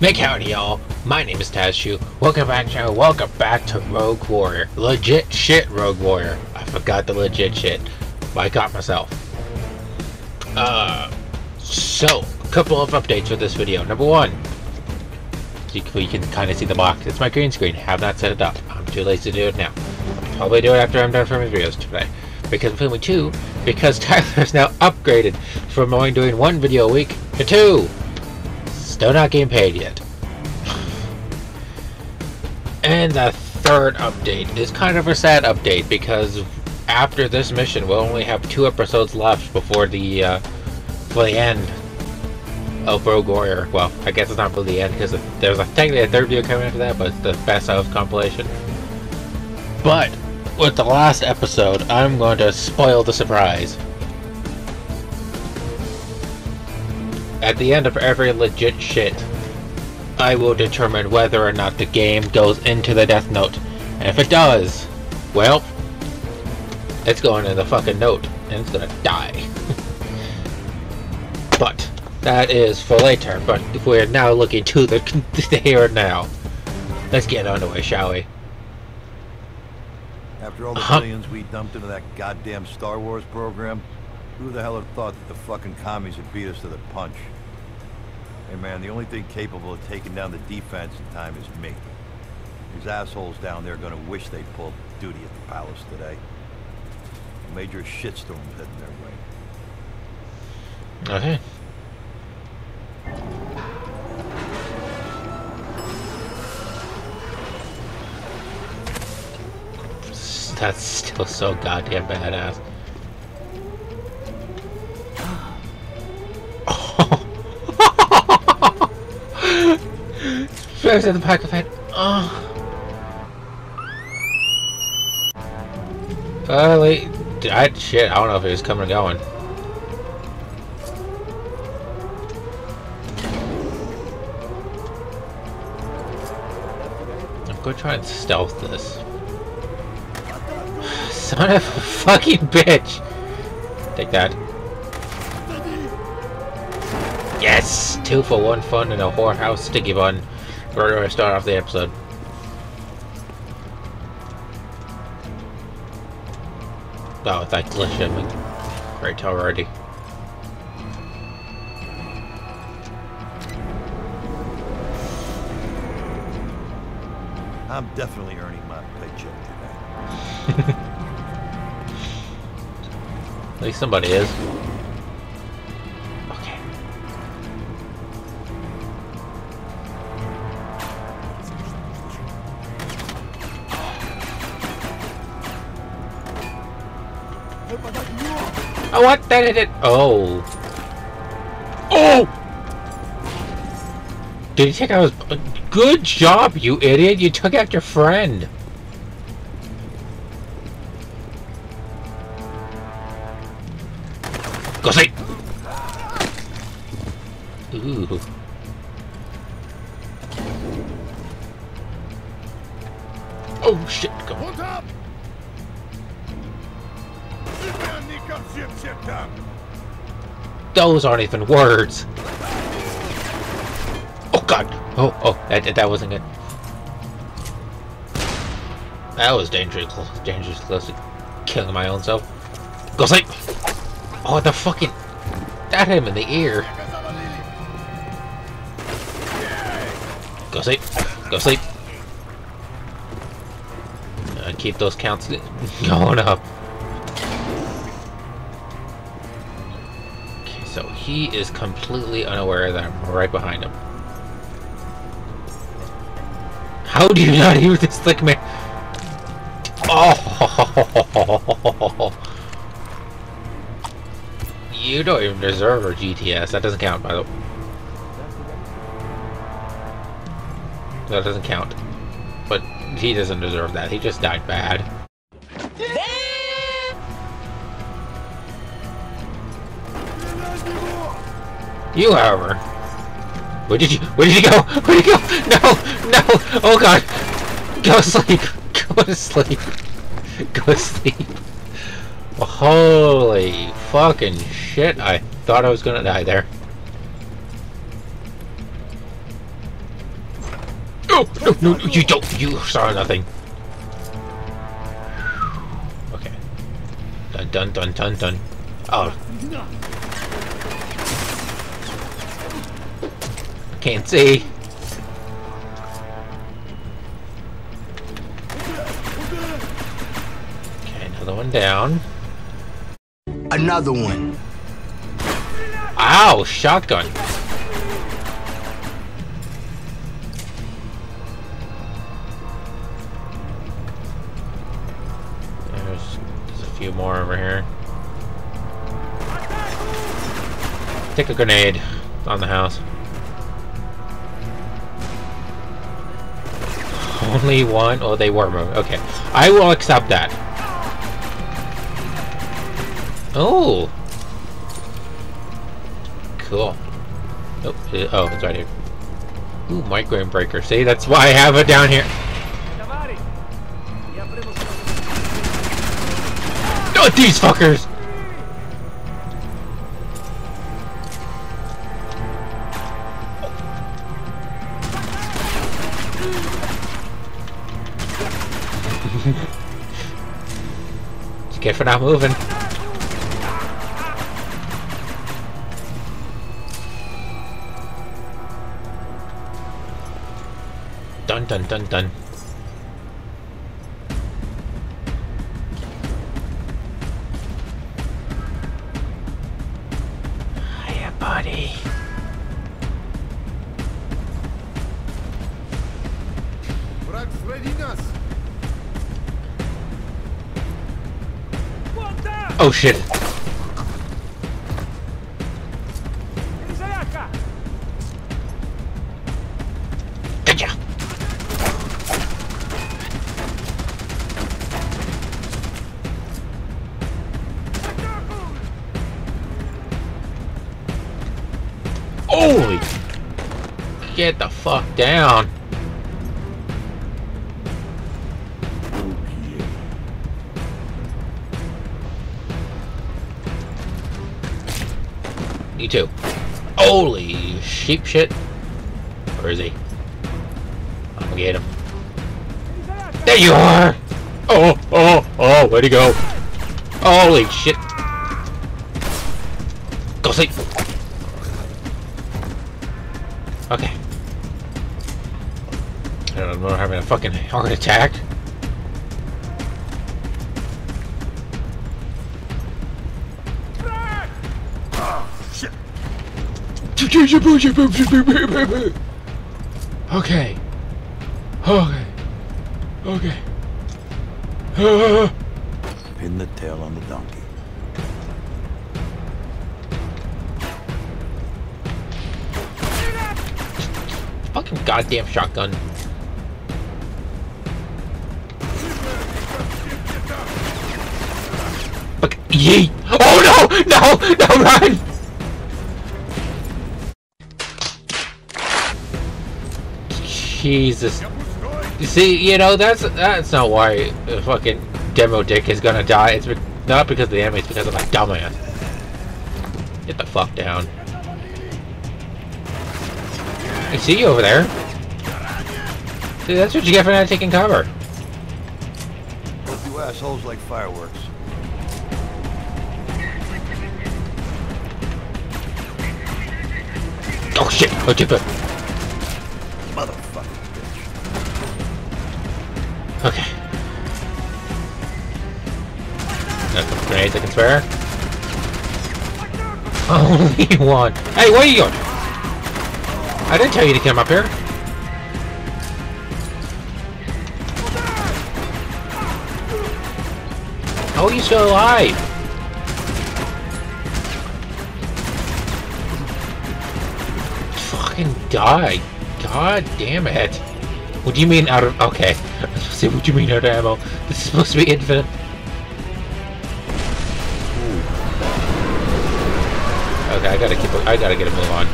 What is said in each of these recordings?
Make howdy y'all, my name is Tazshu. Welcome back to welcome back to Rogue Warrior. Legit shit Rogue Warrior. I forgot the legit shit. I got myself. Uh so a couple of updates for this video. Number one. You you can kind of see the box. It's my green screen. Have not set it up. I'm too lazy to do it now. I'll probably do it after I'm done filming videos today. Because I'm filming two, because Tyler is now upgraded from only doing one video a week to two. Still not getting paid yet. And the third update is kind of a sad update because after this mission we'll only have two episodes left before the uh, for the end of Rogue Warrior. Well, I guess it's not really the end because there's a technically a third video coming after that, but it's the best of compilation. But with the last episode, I'm going to spoil the surprise. At the end of every legit shit, I will determine whether or not the game goes into the Death Note. And if it does, well, it's going in the fucking note, and it's gonna die. but, that is for later, but if we're now looking to the, the here and now. Let's get underway, shall we? After all the Uh-huh. billions we dumped into that goddamn Star Wars program, who the hell had thought that the fucking commies would beat us to the punch? Hey man, the only thing capable of taking down the defense in time is me. These assholes down there are gonna wish they'd pulled duty at the palace today. A major shitstorm's heading their way. Okay. That's still so goddamn badass. Flares in the back of it. Ah. Oh. Finally, I, shit, I don't know if it was coming or going. I'm gonna try and stealth this. Son of a fucking bitch! Take that. Yes! Two for one fun and a whorehouse sticky bun. Where I start off the episode. Oh, that glitch at me. Right already. I'm definitely earning my paycheck today. At least somebody is. What? That did it. Oh. Oh! Did he take out his... Good job, you idiot! You took out your friend! Go sleep! Ooh. Oh shit, go. Hold up! Those aren't even words. Oh god. Oh, oh, that, that wasn't good. That was dangerous, dangerous close to killing my own self. Go sleep! Oh, the fucking... That him in the ear. Go sleep. Go sleep. Uh, keep those counts going up. He is completely unaware that I'm right behind him. How do you not hear this like man? Oh! You don't even deserve a GTS. That doesn't count, by the way. That doesn't count. But he doesn't deserve that. He just died bad. You, however. Where did you? Where did you go? Where did you go? No! No! Oh god! Go to sleep! Go to sleep! Go to sleep! Holy fucking shit! I thought I was gonna die there. Oh, no, no, no, you don't. You saw nothing. Okay. Dun dun dun dun dun. Oh. Can't see. Okay, another one down. Another one. Ow, shotgun. There's, there's a few more over here. Take a grenade on the house. Only one? Oh, they were moving. Okay. I will accept that. Oh! Cool. Oh, uh, oh, it's right here. Ooh, microwave breaker. See, that's why I have it down here. Oh, these fuckers! Get for not moving. Dun dun dun dun. Oh shit. Holy! Get the fuck down. You too. Holy sheep shit. Where is he? I'm gonna get him. There you are! Oh, oh, oh, where'd he go? Holy shit. Go sleep. Okay. I don't know, having a fucking heart attack. Okay. Okay. Okay. Pin the tail on the donkey. Fucking goddamn shotgun. Fuck, yeet! Oh no! No! No, run! Jesus. See, you know, that's that's not why the fucking demo dick is gonna die. It's not because of the enemy, it's because of my dumbass. Get the fuck down. I see you over there. See, that's what you get for not taking cover. Hope you assholes like fireworks. Oh shit! Oh shit! Motherfucking bitch. Okay. Got some grenades I can spare. Only one. Hey, where are you going? I didn't tell you to come up here. How are you still alive? Fucking die. God damn it. What do you mean out of... Okay. Say, what do you mean out of ammo? This is supposed to be infinite. Okay, I gotta keep... I gotta get a move on.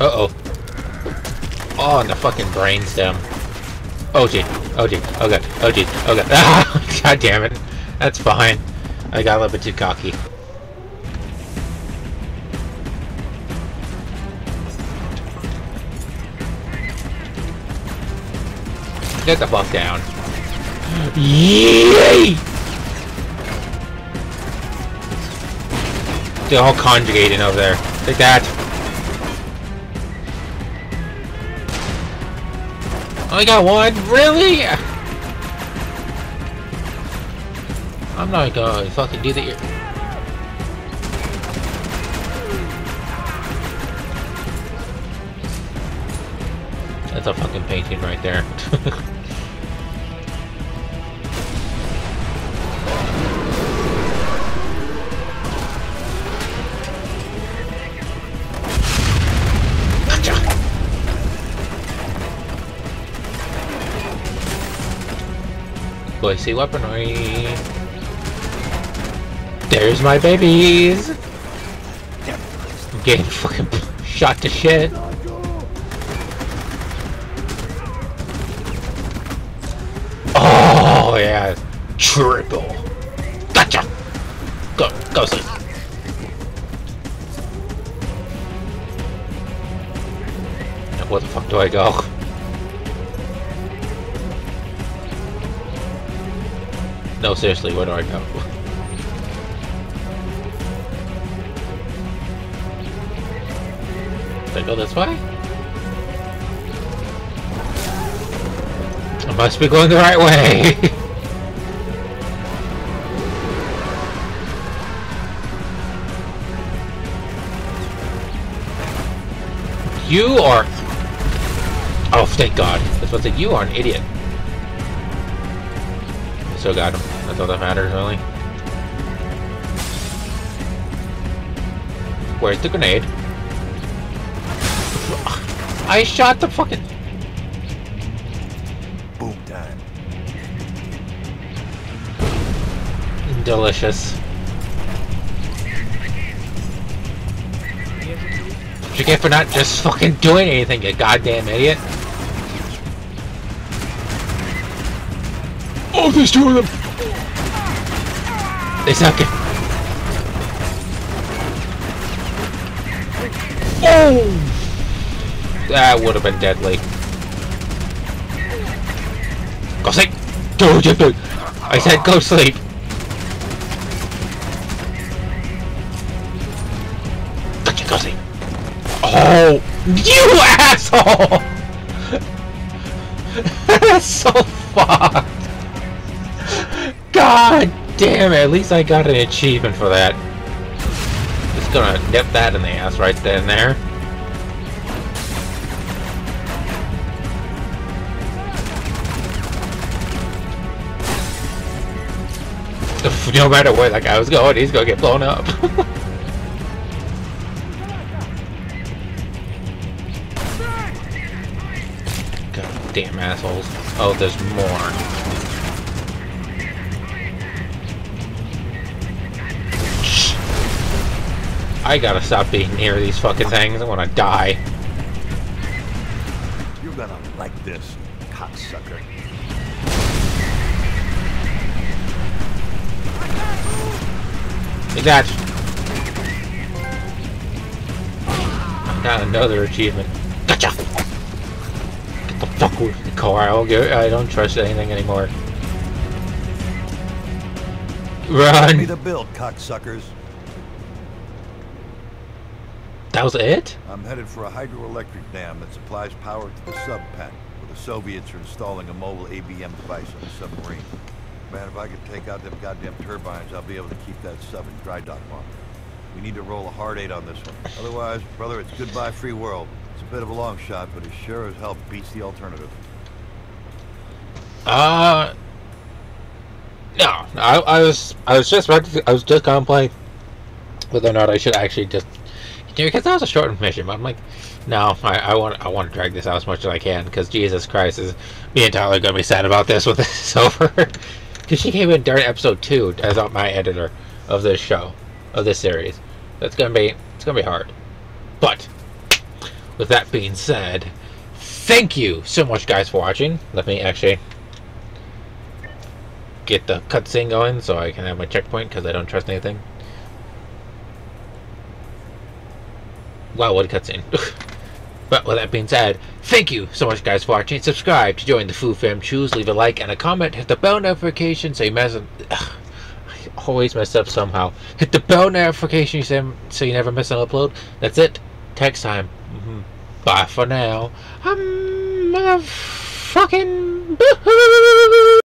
Uh-oh. Oh, and the fucking brainstem. Oh gee. Oh gee. Oh god. Oh gee. Oh god. Ah, god damn it. That's fine. I got a little bit too cocky. Get the fuck down. Yay! They're all conjugating over there. Take that. I got one? Really? I'm not gonna fucking do that. That's a fucking painting right there. Boy, see weaponry. There's my babies. I'm getting fucking shot to shit. Oh yeah, triple. Gotcha. Go, go see. Now, Where the fuck do I go? No, seriously, where do I go? Do I go this way? I must be going the right way. you are... Oh, thank God. I was about to say, you are an idiot. Still got him. That's all that matters, really. Where's the grenade? I shot the fucking... Boom time. Delicious. What you get for not just fucking doing anything, you goddamn idiot? Oh, there's two of them! They suck it. Oh! That would have been deadly. Go sleep! Go, Jim, dude! I said go sleep! Gotcha, go sleep! Oh! You asshole! That's so fucked! God damn it! At least I got an achievement for that. Just gonna nip that in the ass right then and there. No matter where that guy was going, he's gonna get blown up. God damn assholes. Oh, there's more. I gotta stop being near these fucking things. I wanna die. You're gonna like this, cocksucker. That. Got another achievement. Gotcha! Get the fuck with the car. I don't, get, I don't trust anything anymore. Run! the bill, cocksuckers. That was it? I'm headed for a hydroelectric dam that supplies power to the sub pen, where the Soviets are installing a mobile ABM device on the submarine. Man, if I could take out them goddamn turbines, I'll be able to keep that sub in dry dock longer. We need to roll a hard eight on this one. Otherwise, brother, it's goodbye free world. It's a bit of a long shot, but it sure as hell beats the alternative. Uh... No, I, I was I was just I was just gonna play whether or not I should actually just because that was a short mission. But I'm like, no, I, I want I want to drag this out as much as I can because Jesus Christ is me and Tyler gonna be sad about this when this is over because she came in during episode two as my editor of this show of this series. That's gonna be it's gonna be hard. But with that being said, thank you so much, guys, for watching. Let me actually get the cutscene going so I can have my checkpoint because I don't trust anything. Wow, what a cutscene. but with that being said, thank you so much, guys, for watching. Subscribe to join the Foo Fam Choose. Leave a like and a comment. Hit the bell notification so you mess. I always mess up somehow. Hit the bell notification so you never miss an upload. That's it. Text time. Mm -hmm. Bye for now. I'm a motherfucking.